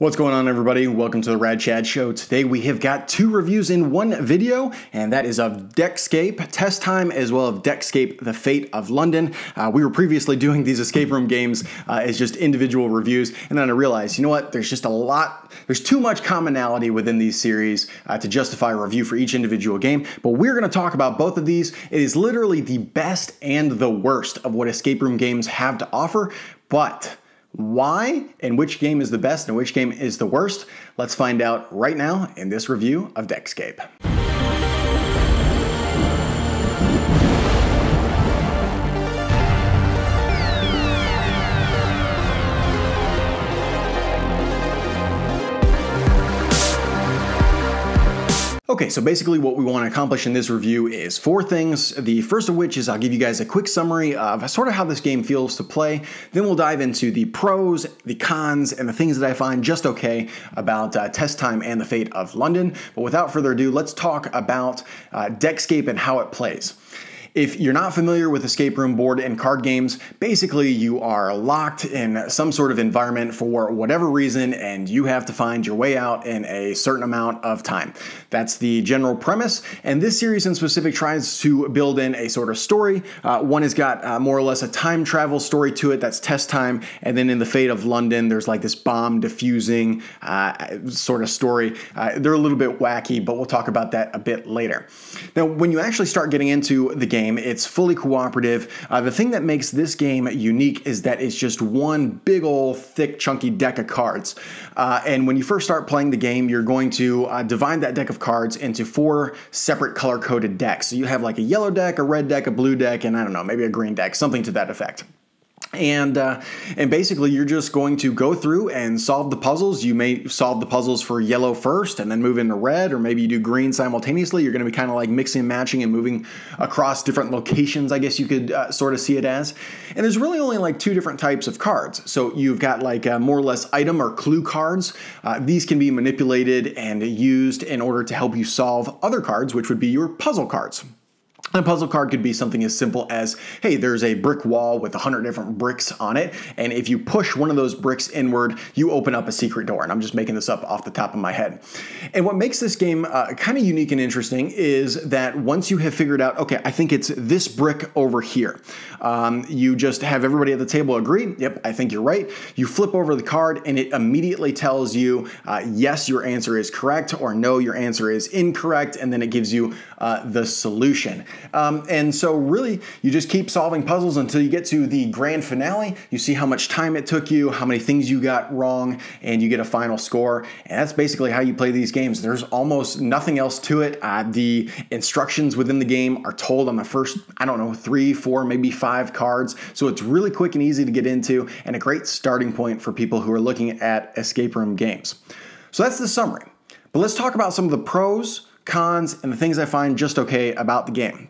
What's going on, everybody? Welcome to the Rad Chad Show. Today we have got two reviews in one video, and that is of Deckscape Test Time as well as Deckscape The Fate of London. Uh, we were previously doing these escape room games uh, as just individual reviews, and then I realized, you know what, there's just a lot, there's too much commonality within these series uh, to justify a review for each individual game, but we're going to talk about both of these. It is literally the best and the worst of what escape room games have to offer, but why and which game is the best and which game is the worst? Let's find out right now in this review of Deckscape. Okay, so basically what we want to accomplish in this review is four things. The first of which is I'll give you guys a quick summary of sort of how this game feels to play. Then we'll dive into the pros, the cons, and the things that I find just okay about uh, Test Time and the Fate of London. But without further ado, let's talk about uh, Deckscape and how it plays. If you're not familiar with escape room board and card games, basically you are locked in some sort of environment for whatever reason and you have to find your way out in a certain amount of time. That's the general premise, and this series in specific tries to build in a sort of story. Uh, one has got uh, more or less a time travel story to it, that's test time, and then in the fate of London, there's like this bomb diffusing uh, sort of story. Uh, they're a little bit wacky, but we'll talk about that a bit later. Now, when you actually start getting into the game, game. It's fully cooperative. Uh, the thing that makes this game unique is that it's just one big old thick chunky deck of cards. Uh, and when you first start playing the game, you're going to uh, divide that deck of cards into four separate color coded decks. So you have like a yellow deck, a red deck, a blue deck, and I don't know, maybe a green deck, something to that effect and uh, and basically you're just going to go through and solve the puzzles. You may solve the puzzles for yellow first and then move into red or maybe you do green simultaneously. You're going to be kind of like mixing and matching and moving across different locations i guess you could uh, sort of see it as. And there's really only like two different types of cards. So you've got like uh, more or less item or clue cards. Uh, these can be manipulated and used in order to help you solve other cards which would be your puzzle cards a puzzle card could be something as simple as, hey, there's a brick wall with 100 different bricks on it, and if you push one of those bricks inward, you open up a secret door. And I'm just making this up off the top of my head. And what makes this game uh, kind of unique and interesting is that once you have figured out, okay, I think it's this brick over here, um, you just have everybody at the table agree, yep, I think you're right. You flip over the card, and it immediately tells you, uh, yes, your answer is correct, or no, your answer is incorrect, and then it gives you uh, the solution. Um, and so, really, you just keep solving puzzles until you get to the grand finale. You see how much time it took you, how many things you got wrong, and you get a final score. And that's basically how you play these games. There's almost nothing else to it. Uh, the instructions within the game are told on the first, I don't know, three, four, maybe five cards. So, it's really quick and easy to get into, and a great starting point for people who are looking at escape room games. So, that's the summary. But let's talk about some of the pros cons, and the things I find just okay about the game.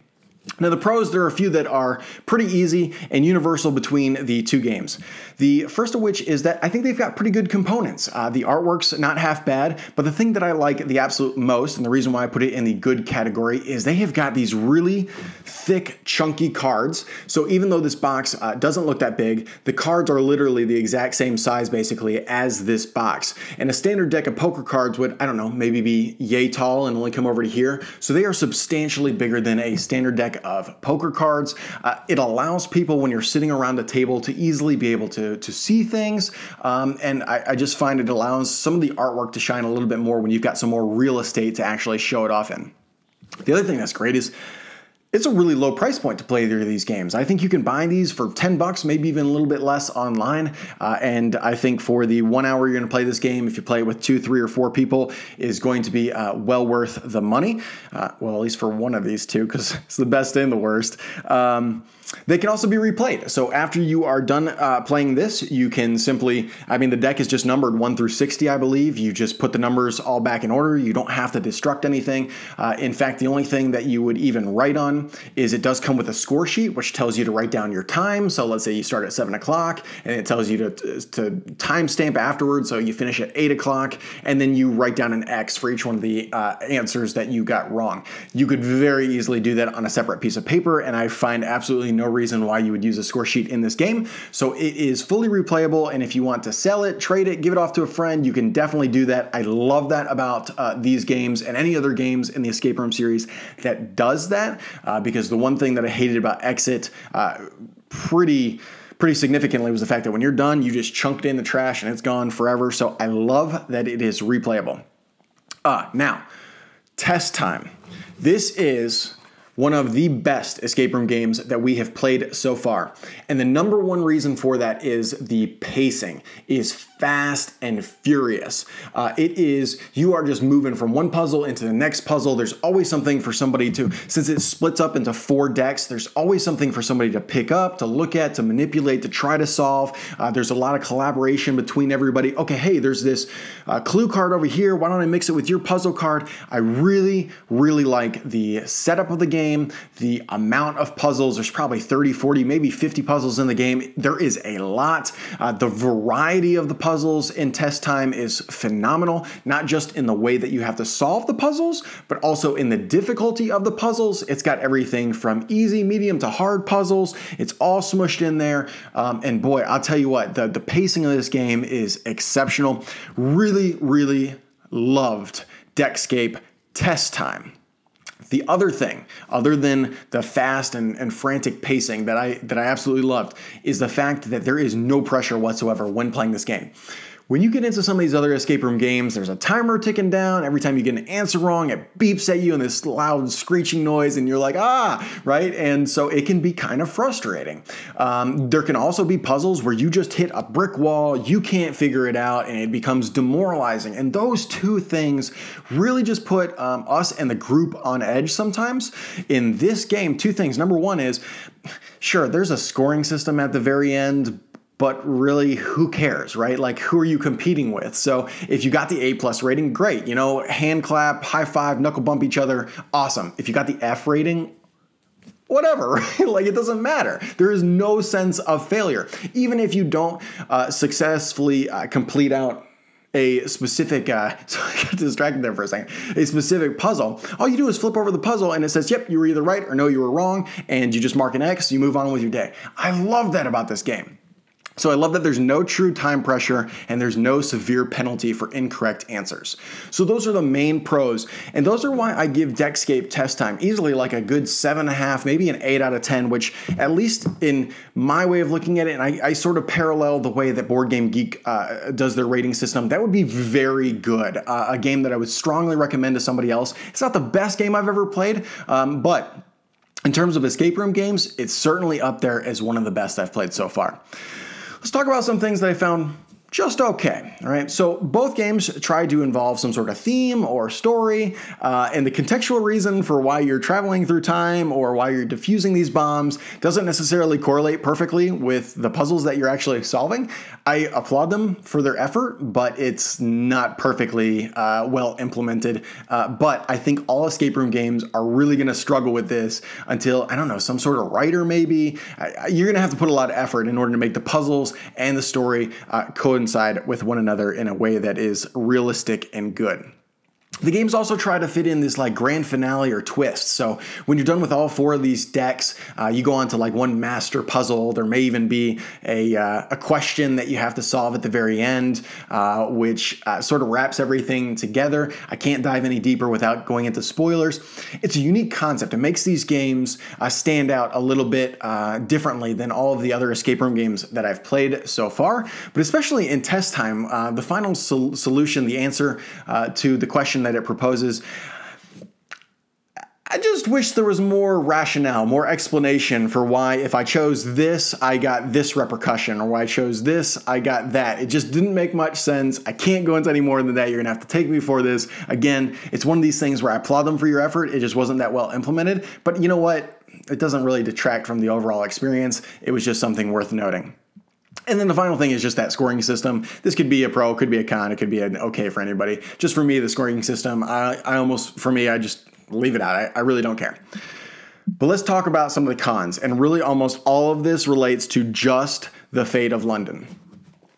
Now, the pros, there are a few that are pretty easy and universal between the two games. The first of which is that I think they've got pretty good components. Uh, the artwork's not half bad, but the thing that I like the absolute most, and the reason why I put it in the good category, is they have got these really thick, chunky cards. So even though this box uh, doesn't look that big, the cards are literally the exact same size basically as this box. And a standard deck of poker cards would, I don't know, maybe be yay tall and only come over to here. So they are substantially bigger than a standard deck of poker cards. Uh, it allows people when you're sitting around a table to easily be able to, to see things. Um, and I, I just find it allows some of the artwork to shine a little bit more when you've got some more real estate to actually show it off in. The other thing that's great is it's a really low price point to play either of these games. I think you can buy these for 10 bucks, maybe even a little bit less online. Uh, and I think for the one hour you're going to play this game, if you play it with two, three, or four people, is going to be uh, well worth the money. Uh, well, at least for one of these two, because it's the best and the worst. Um, they can also be replayed. So after you are done uh, playing this, you can simply, I mean, the deck is just numbered 1 through 60, I believe. You just put the numbers all back in order. You don't have to destruct anything. Uh, in fact, the only thing that you would even write on is it does come with a score sheet, which tells you to write down your time. So let's say you start at 7 o'clock, and it tells you to, to timestamp afterwards. So you finish at 8 o'clock, and then you write down an X for each one of the uh, answers that you got wrong. You could very easily do that on a separate piece of paper, and I find absolutely no reason why you would use a score sheet in this game. So it is fully replayable, and if you want to sell it, trade it, give it off to a friend, you can definitely do that. I love that about uh, these games and any other games in the escape room series that does that, uh, because the one thing that I hated about Exit, uh, pretty pretty significantly was the fact that when you're done, you just chunked in the trash and it's gone forever. So I love that it is replayable. Uh, now, test time. This is one of the best escape room games that we have played so far. And the number one reason for that is the pacing is fast and furious. Uh, it is, you are just moving from one puzzle into the next puzzle. There's always something for somebody to, since it splits up into four decks, there's always something for somebody to pick up, to look at, to manipulate, to try to solve. Uh, there's a lot of collaboration between everybody. Okay, hey, there's this uh, clue card over here. Why don't I mix it with your puzzle card? I really, really like the setup of the game the amount of puzzles, there's probably 30, 40, maybe 50 puzzles in the game. There is a lot. Uh, the variety of the puzzles in test time is phenomenal, not just in the way that you have to solve the puzzles, but also in the difficulty of the puzzles. It's got everything from easy, medium to hard puzzles. It's all smushed in there. Um, and boy, I'll tell you what, the, the pacing of this game is exceptional. Really, really loved Deckscape test time. The other thing, other than the fast and, and frantic pacing that I that I absolutely loved, is the fact that there is no pressure whatsoever when playing this game. When you get into some of these other escape room games, there's a timer ticking down. Every time you get an answer wrong, it beeps at you in this loud screeching noise, and you're like, ah, right? And so it can be kind of frustrating. Um, there can also be puzzles where you just hit a brick wall, you can't figure it out, and it becomes demoralizing. And those two things really just put um, us and the group on edge sometimes. In this game, two things. Number one is, sure, there's a scoring system at the very end, but really who cares right like who are you competing with so if you got the a plus rating great you know hand clap high five knuckle bump each other awesome if you got the f rating whatever, right? like it doesn't matter. There is no sense of failure. Even if you don't uh, successfully uh, complete out a specific, uh, so I got distracted there for a second, a specific puzzle, all you do is flip over the puzzle and it says, yep, you were either right or no, you were wrong, and you just mark an X, you move on with your day. I love that about this game. So I love that there's no true time pressure and there's no severe penalty for incorrect answers. So those are the main pros, and those are why I give Deckscape test time easily like a good seven and a half, maybe an eight out of ten, which at least in my way of looking at it, and I, I sort of parallel the way that Board Game Geek uh, does their rating system, that would be very good. Uh, a game that I would strongly recommend to somebody else. It's not the best game I've ever played, um, but in terms of escape room games, it's certainly up there as one of the best I've played so far. Let's talk about some things that I found just okay. All right, so both games try to involve some sort of theme or story, uh, and the contextual reason for why you're traveling through time or why you're defusing these bombs doesn't necessarily correlate perfectly with the puzzles that you're actually solving. I applaud them for their effort, but it's not perfectly uh, well implemented. Uh, but I think all escape room games are really going to struggle with this until, I don't know, some sort of writer maybe. You're going to have to put a lot of effort in order to make the puzzles and the story uh, coincide with one another in a way that is realistic and good. The games also try to fit in this like grand finale or twist. So when you're done with all four of these decks, uh, you go on to like one master puzzle. There may even be a, uh, a question that you have to solve at the very end, uh, which uh, sort of wraps everything together. I can't dive any deeper without going into spoilers. It's a unique concept. It makes these games uh, stand out a little bit uh, differently than all of the other escape room games that I've played so far. But especially in test time, the final sol- solution, the answer to the question that that it proposes. I just wish there was more rationale, more explanation for why if I chose this, I got this repercussion, or why I chose this, I got that. It just didn't make much sense. I can't go into any more than that. You're gonna have to take me for this. Again, it's one of these things where I applaud them for your effort. It just wasn't that well implemented. But you know what? It doesn't really detract from the overall experience. It was just something worth noting. And then the final thing is just that scoring system. This could be a pro, could be a con, it could be an okay for anybody. Just for me, the scoring system, I, I almost, for me, I just leave it out. I, I really don't care. But let's talk about some of the cons. And really, almost all of this relates to just the fate of London.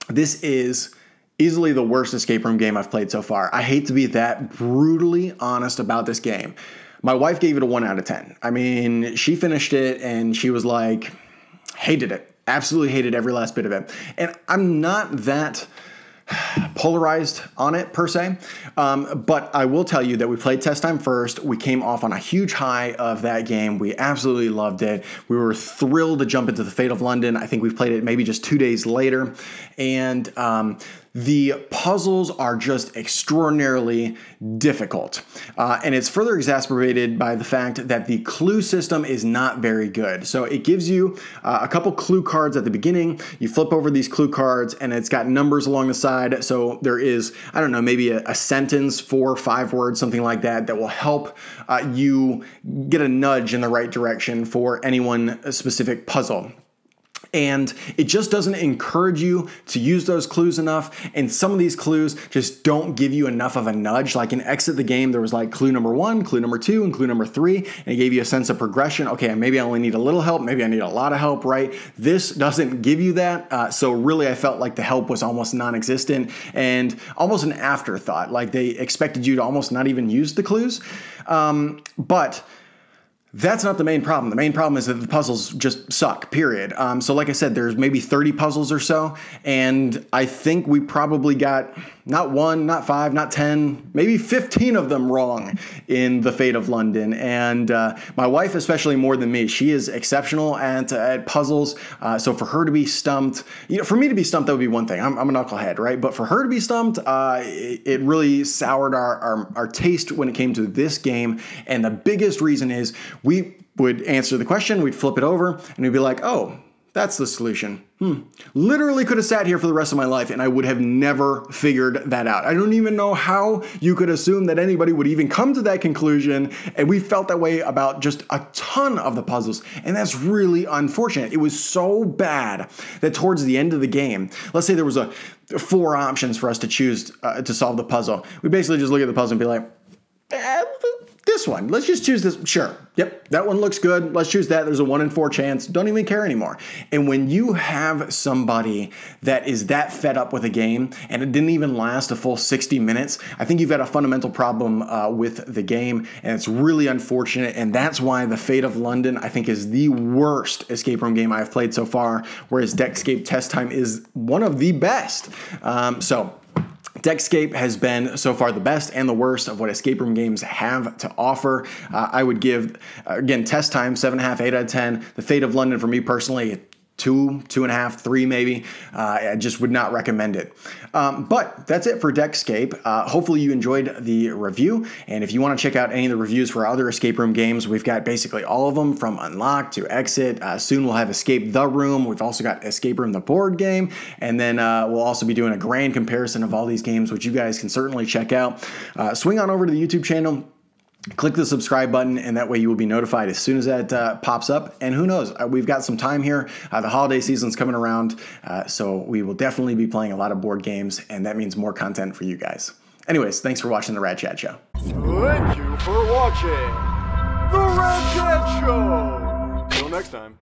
This is easily the worst escape room game I've played so far. I hate to be that brutally honest about this game. My wife gave it a one out of 10. I mean, she finished it and she was like, hated it. Absolutely hated every last bit of it. And I'm not that polarized on it per se. Um, but I will tell you that we played test time first. We came off on a huge high of that game. We absolutely loved it. We were thrilled to jump into the Fate of London. I think we played it maybe just two days later. And um, the puzzles are just extraordinarily difficult. Uh, and it's further exacerbated by the fact that the clue system is not very good. So it gives you uh, a couple clue cards at the beginning. You flip over these clue cards and it's got numbers along the side. So there is, I don't know, maybe a, a sentence, four five words, something like that, that will help uh, you get a nudge in the right direction for any one specific puzzle and it just doesn't encourage you to use those clues enough. And some of these clues just don't give you enough of a nudge. Like in Exit the Game, there was like clue number one, clue number two, and clue number three, and it gave you a sense of progression. Okay, maybe I only need a little help, maybe I need a lot of help, right? This doesn't give you that. Uh, so really, I felt like the help was almost non existent and almost an afterthought. Like they expected you to almost not even use the clues. Um, but that's not the main problem. The main problem is that the puzzles just suck, period. Um, so, like I said, there's maybe 30 puzzles or so, and I think we probably got not one, not five, not 10, maybe 15 of them wrong in The Fate of London. And uh, my wife, especially more than me, she is exceptional at, at puzzles. Uh, so, for her to be stumped, you know, for me to be stumped, that would be one thing. I'm, I'm a knucklehead, right? But for her to be stumped, uh, it, it, really soured our, our, our taste when it came to this game. And the biggest reason is we would answer the question, we'd flip it over, and we'd be like, oh, that's the solution. Hmm. Literally could have sat here for the rest of my life and I would have never figured that out. I don't even know how you could assume that anybody would even come to that conclusion. And we felt that way about just a ton of the puzzles. And that's really unfortunate. It was so bad that towards the end of the game, let's say there was a four options for us to choose uh, to solve the puzzle. We basically just look at the puzzle and be like, eh, this one. Let's just choose this. Sure. Yep. That one looks good. Let's choose that. There's a one in four chance. Don't even care anymore. And when you have somebody that is that fed up with a game and it didn't even last a full 60 minutes, I think you've got a fundamental problem uh, with the game. And it's really unfortunate. And that's why The Fate of London, I think, is the worst escape room game I've played so far, whereas Deckscape Test Time is one of the best. Um, so, Deckscape has been so far the best and the worst of what escape room games have to offer. Uh, I would give, uh, again, test time, 7.5, 8 out of 10. The Fate of London, for me personally, two, two and a half, three maybe. Uh, I just would not recommend it. Um, but that's it for Deckscape. Uh, hopefully you enjoyed the review. And if you want to check out any of the reviews for other escape room games, we've got basically all of them from Unlock to Exit. Uh, soon we'll have Escape the Room. We've also got Escape Room the board game. And then uh, we'll also be doing a grand comparison of all these games, which you guys can certainly check out. Uh, swing on over to the YouTube channel click the subscribe button and that way you will be notified as soon as that uh, pops up. And who knows? Uh, we've got some time here. Uh, the holiday season's coming around uh, so we will definitely be playing a lot of board games and that means more content for you guys. Anyways thanks for watching the rad Chad show. Thank you for watching the rad Chad show. Until next time